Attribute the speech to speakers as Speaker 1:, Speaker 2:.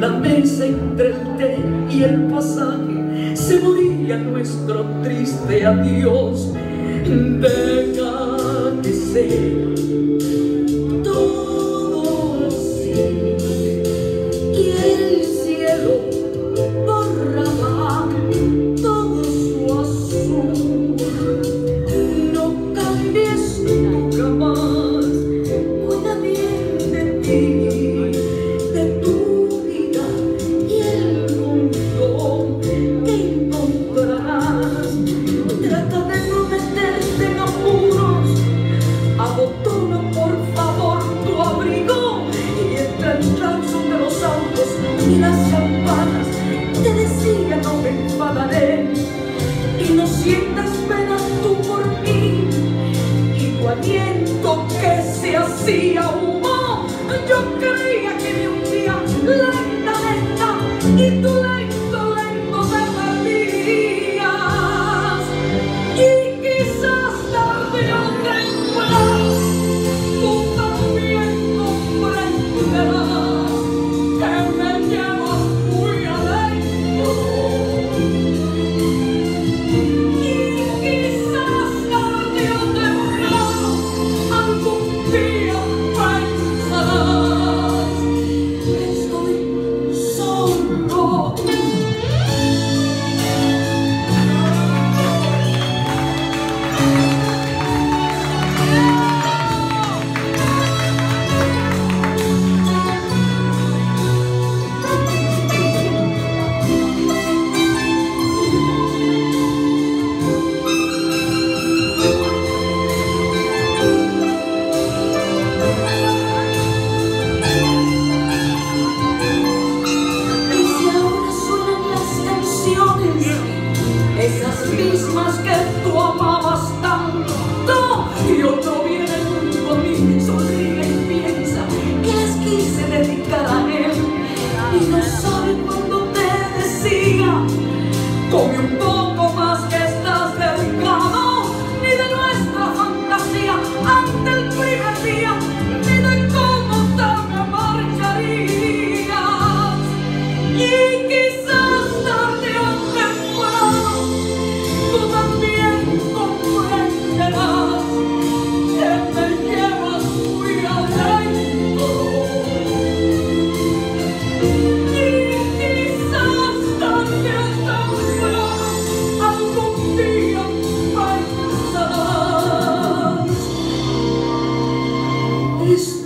Speaker 1: la mesa entre el té y el pasaje se moría nuestro triste adiós. Cristo.